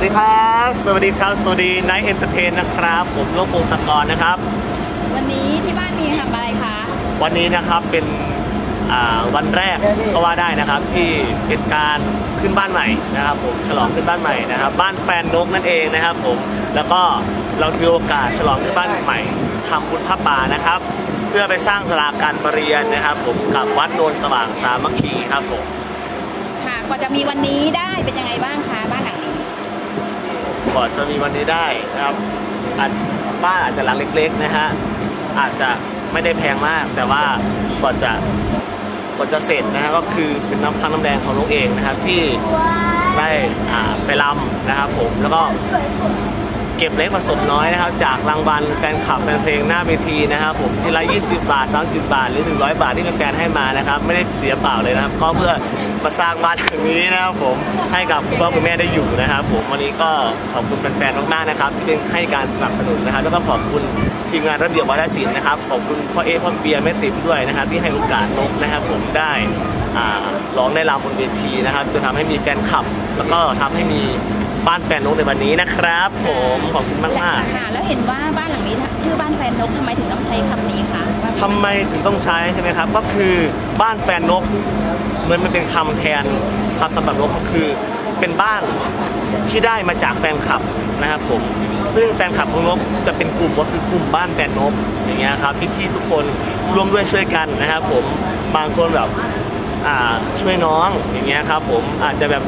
สวัสดีครับ สวัสดีไนน์เอนเตอร์เทนนะครับ ผมนกพงศกรนะครับ วันนี้ที่บ้านมีทำอะไรคะ วันนี้นะครับเป็นอ่าวันแรกก็ว่าได้นะครับที่เป็นการขึ้นบ้านใหม่นะครับ ผมฉลองขึ้นบ้านใหม่นะครับ บ้านแฟนนกนั่นเองนะครับ ผมแล้วก็เราถือโอกาสฉลองขึ้นบ้านใหม่ทำบุญผ้าป่านะครับ เพื่อไปสร้างศาลาการเปรียญนะครับ ผมกับวัดโนนสว่างสามัคคีครับผมค่ะกว่าจะมีวันนี้ได้เป็นยังไงบ้างคะบ้านหลังนี้ ก่อนจะมีวันนี้ได้นะครับบ้านอาจจะหลังเล็กๆนะฮะอาจจะไม่ได้แพงมาก แต่ว่าก่อนจะก่อนจะเสร็จนะฮะก็คือเป็นน้ำพังน้ำแดงของลูกเองนะครับที่ได้อ่าไปรำนะครับผมแล้วก็เก็บเล็กผสมน้อยนะครับ จากรางวัลแฟนคลับแฟนเพลงหน้าเวทีนะครับผมทีละ 20 บาท 30 บาท หรือ 100 บาทที่แฟนให้มานะครับ ไม่ได้เสียเปล่าเลยนะครับ ก็เพื่อ มาสร้างบ้านหลังนี้นะครับผมให้กับคุณพ่อคุณแม่ได้อยู่นะครับ ผมวันนี้ก็ขอบคุณแฟนๆมากๆนะครับ ที่เป็นให้การสนับสนุนนะครับ แล้วก็ขอบคุณทีมงานระเบียบวัฒนศิลป์นะครับขอบคุณพ่อเอพ่อเบียร์แม่ติ๋มด้วยนะครับ ที่ให้โอกาสนกนะครับ ผมได้ร้องได้รำบนเวทีนะครับจนทำให้มีแฟนคลับ แล้วก็ทำให้มี บ้านแฟนนกในวันนี้นะครับ ผมขอบคุณมากๆค่ะแล้วเห็นว่าบ้านหลังนี้ชื่อบ้านแฟนนกทำไมถึงต้องใช้คำนี้คะทำไมถึงต้องใช้ใช่ไหมครับ ก็คือบ้านแฟนนกเหมือนมันเป็นคำแทนคำสำหรับนกก็คือเป็นบ้านที่ได้มาจากแฟนคลับนะครับผมซึ่งแฟนคลับของนกจะเป็นกลุ่มก็คือกลุ่มบ้านแฟนนกอย่างเงี้ยครับพี่ๆทุกคนร่วมด้วยช่วยกันนะครับผมบางคนแบบอ่า ช่วยน้องอย่างเงี้ยครับผมอาจจะแบบ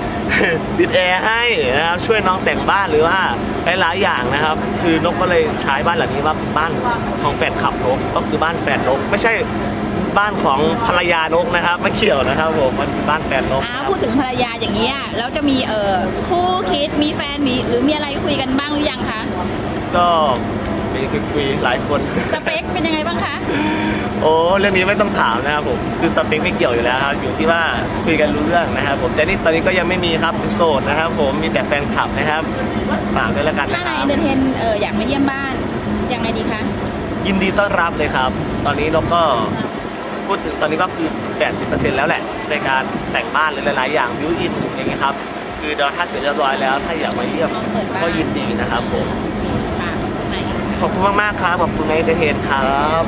ติดแอร์ให้นะครับช่วยน้องแต่งบ้านหรือว่าหลายๆอย่างนะครับ คือนกก็เลยใช้บ้านหลังนี้ว่าบ้านของแฟนคลับนกก็คือบ้านแฟนนกไม่ใช่บ้านของภรรยานกนะครับไม่เกี่ยวนะครับผมมันคือบ้านแฟนนกอ้าวพูดถึงภรรยาอย่างนี้ยแล้วจะมีเอ่อคู่คิดมีแฟนมีหรือมีอะไรคุยกันบ้างหรือยังคะก็ มีคุยๆหลายคน สเปคเป็นยังไงบ้างคะ โอ้เรื่องนี้ไม่ต้องถามนะครับผมคือสเปคไม่เกี่ยวอยู่แล้วครับอยู่ที่ว่าคุยกันรู้เรื่องนะครับผมแต่นี่ตอนนี้ก็ยังไม่มีครับโสดนะครับ ผมมีแต่แฟนคลับนะครับฝากด้วยแล้วกันถ้านะไนน์ครับเอนเตอร์เทนเอออยากมาเยี่ยมบ้านยังไงดีคะยินดีต้อนรับเลยครับ ตอนนี้เราก็พูดถึงตอนนี้ก็คือ 80%แล้วแหละ ในการแต่งบ้านหรือหลายๆอย่าง built-in อย่างเงี้ยครับคือเราถ้าเสร็จเรียบร้อยแล้วถ้าอยากมาเยี่ยมก็ยินดีนะครับผมค่ะไหน ขอบคุณมากๆครับขอบคุณไนน์เอนเตอร์เทนครับ